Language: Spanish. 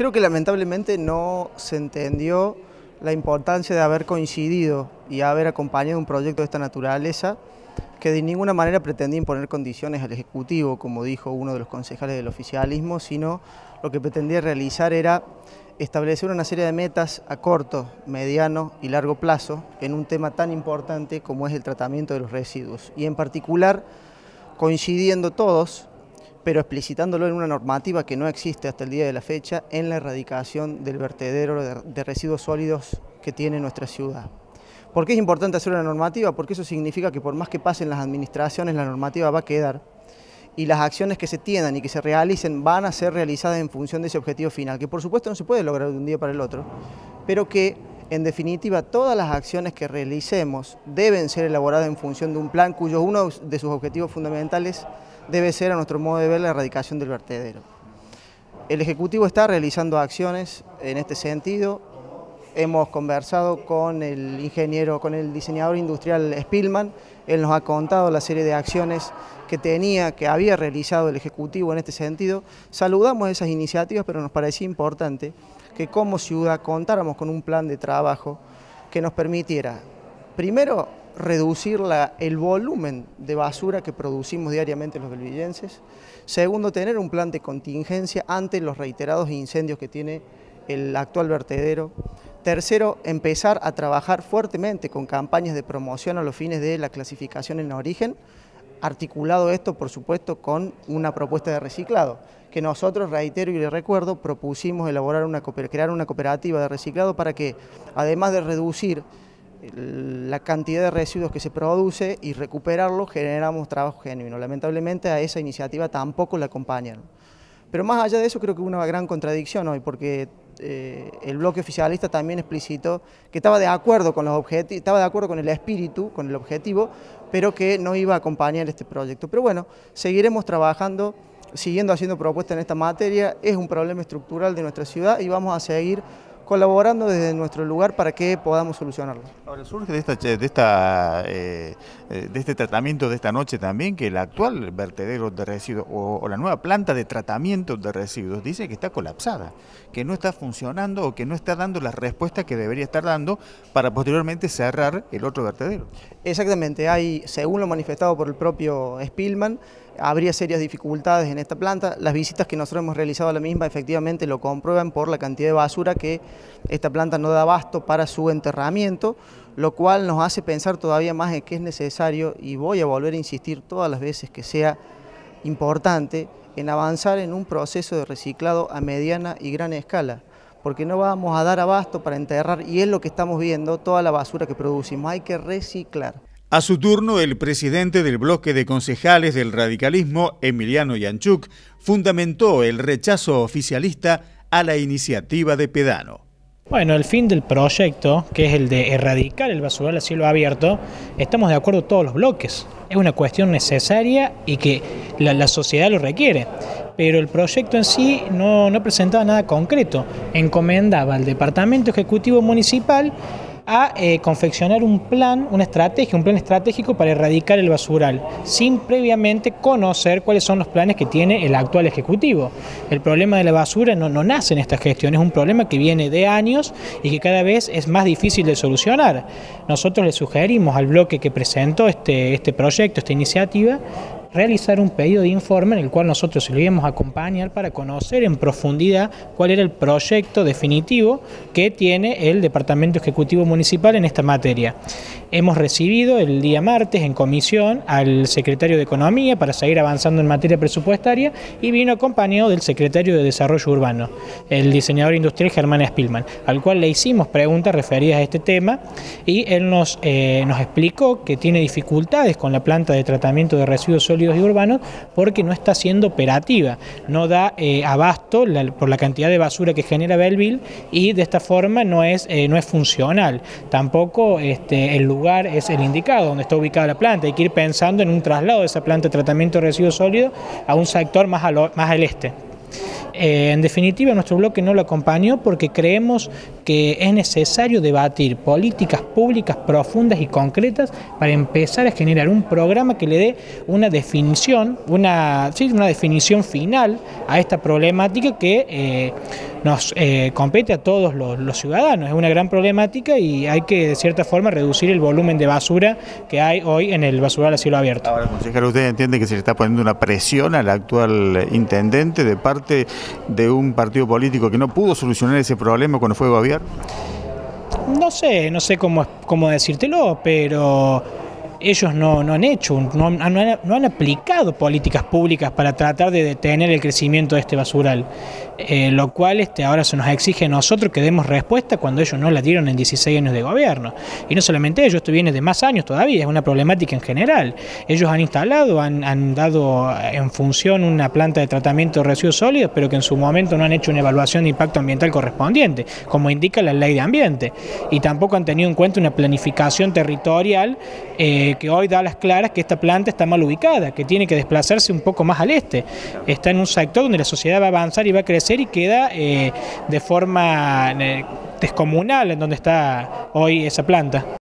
Creo que lamentablemente no se entendió la importancia de haber coincidido y haber acompañado un proyecto de esta naturaleza que de ninguna manera pretendía imponer condiciones al Ejecutivo, como dijo uno de los concejales del oficialismo, sino lo que pretendía realizar era establecer una serie de metas a corto, mediano y largo plazo en un tema tan importante como es el tratamiento de los residuos. Y en particular, coincidiendo todos, pero explicitándolo en una normativa que no existe hasta el día de la fecha en la erradicación del vertedero de, residuos sólidos que tiene nuestra ciudad. ¿Por qué es importante hacer una normativa? Porque eso significa que por más que pasen las administraciones, la normativa va a quedar y las acciones que se tiendan y que se realicen van a ser realizadas en función de ese objetivo final, que por supuesto no se puede lograr de un día para el otro, pero que en definitiva todas las acciones que realicemos deben ser elaboradas en función de un plan cuyo uno de sus objetivos fundamentales debe ser, a nuestro modo de ver, la erradicación del vertedero. El Ejecutivo está realizando acciones en este sentido. Hemos conversado con el ingeniero, con el diseñador industrial Spillman. Él nos ha contado la serie de acciones que tenía, que había realizado el Ejecutivo en este sentido. Saludamos esas iniciativas, pero nos parecía importante que como ciudad contáramos con un plan de trabajo que nos permitiera, primero, reducir el volumen de basura que producimos diariamente los belvillenses. Segundo, tener un plan de contingencia ante los reiterados incendios que tiene el actual vertedero. Tercero, empezar a trabajar fuertemente con campañas de promoción a los fines de la clasificación en origen, articulado esto, por supuesto, con una propuesta de reciclado, que nosotros, reitero y le recuerdo, propusimos elaborar una, crear una cooperativa de reciclado para que, además de reducir la cantidad de residuos que se produce y recuperarlo generamos trabajo genuino. Lamentablemente a esa iniciativa tampoco la acompañan. Pero más allá de eso creo que hubo una gran contradicción hoy porque eh, el bloque oficialista también explicitó que estaba de acuerdo con los objetivos, estaba de acuerdo con el espíritu, con el objetivo, pero que no iba a acompañar este proyecto. Pero bueno, seguiremos trabajando, siguiendo haciendo propuestas en esta materia, es un problema estructural de nuestra ciudad y vamos a seguir colaborando desde nuestro lugar para que podamos solucionarlo. Ahora, surge de, esta, de, esta, eh, eh, de este tratamiento de esta noche también que el actual vertedero de residuos o, la nueva planta de tratamiento de residuos dice que está colapsada, que no está funcionando o que no está dando las respuestas que debería estar dando para posteriormente cerrar el otro vertedero. Exactamente, hay, según lo manifestado por el propio Spillman, habría serias dificultades en esta planta. Las visitas que nosotros hemos realizado a la misma efectivamente lo comprueban por la cantidad de basura que esta planta no da abasto para su enterramiento, lo cual nos hace pensar todavía más en que es necesario, y voy a volver a insistir todas las veces que sea importante, en avanzar en un proceso de reciclado a mediana y gran escala porque no vamos a dar abasto para enterrar, y es lo que estamos viendo, toda la basura que producimos, hay que reciclar. A su turno, el presidente del bloque de concejales del radicalismo, Emiliano Yanchuk, fundamentó el rechazo oficialista a la iniciativa de Pedano. Bueno, el fin del proyecto, que es el de erradicar el basural a cielo abierto, estamos de acuerdo todos los bloques. Es una cuestión necesaria y que la, sociedad lo requiere. Pero el proyecto en sí no, no presentaba nada concreto. Encomendaba al Departamento Ejecutivo Municipal a eh, confeccionar un plan, una estrategia, un plan estratégico para erradicar el basural, sin previamente conocer cuáles son los planes que tiene el actual Ejecutivo. El problema de la basura no, no nace en esta gestión, es un problema que viene de años y que cada vez es más difícil de solucionar. Nosotros le sugerimos al bloque que presentó este, este proyecto, esta iniciativa, realizar un pedido de informe en el cual nosotros lo íbamos a acompañar para conocer en profundidad cuál era el proyecto definitivo que tiene el Departamento Ejecutivo Municipal en esta materia. Hemos recibido el día martes en comisión al secretario de Economía para seguir avanzando en materia presupuestaria y vino acompañado del secretario de Desarrollo Urbano, el diseñador industrial Germán Spilman, al cual le hicimos preguntas referidas a este tema y él nos, eh, nos explicó que tiene dificultades con la planta de tratamiento de residuos sólidos y urbanos porque no está siendo operativa, no da eh, abasto por la cantidad de basura que genera Belleville y de esta forma no es, eh, no es funcional. Tampoco este, el lugar es el indicado, donde está ubicada la planta. Hay que ir pensando en un traslado de esa planta de tratamiento de residuos sólidos a un sector más, más al este. Eh, en definitiva, nuestro bloque no lo acompañó porque creemos que es necesario debatir políticas públicas profundas y concretas para empezar a generar un programa que le dé una definición, una, sí, una definición final a esta problemática que eh, nos eh, compete a todos los, ciudadanos. Es una gran problemática y hay que, de cierta forma, reducir el volumen de basura que hay hoy en el basural a cielo abierto. Ahora, consejero, ¿usted entiende que se le está poniendo una presión al actual intendente de parte de un partido político que no pudo solucionar ese problema cuando fue gobierno? No sé, no sé cómo, cómo decírtelo, pero ellos no, han hecho, no, han aplicado políticas públicas para tratar de detener el crecimiento de este basural, eh, lo cual este, ahora se nos exige a nosotros que demos respuesta cuando ellos no la dieron en 16 años de gobierno. Y no solamente ellos, esto viene de más años todavía, es una problemática en general. Ellos han instalado, han, han dado en función una planta de tratamiento de residuos sólidos, pero que en su momento no han hecho una evaluación de impacto ambiental correspondiente, como indica la ley de ambiente. Y tampoco han tenido en cuenta una planificación territorial. Eh, que hoy da las claras que esta planta está mal ubicada, que tiene que desplazarse un poco más al este. Está en un sector donde la sociedad va a avanzar y va a crecer y queda eh, de forma eh, descomunal en donde está hoy esa planta.